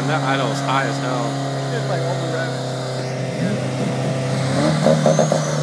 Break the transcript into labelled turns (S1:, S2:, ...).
S1: Damn, that idle is high as hell.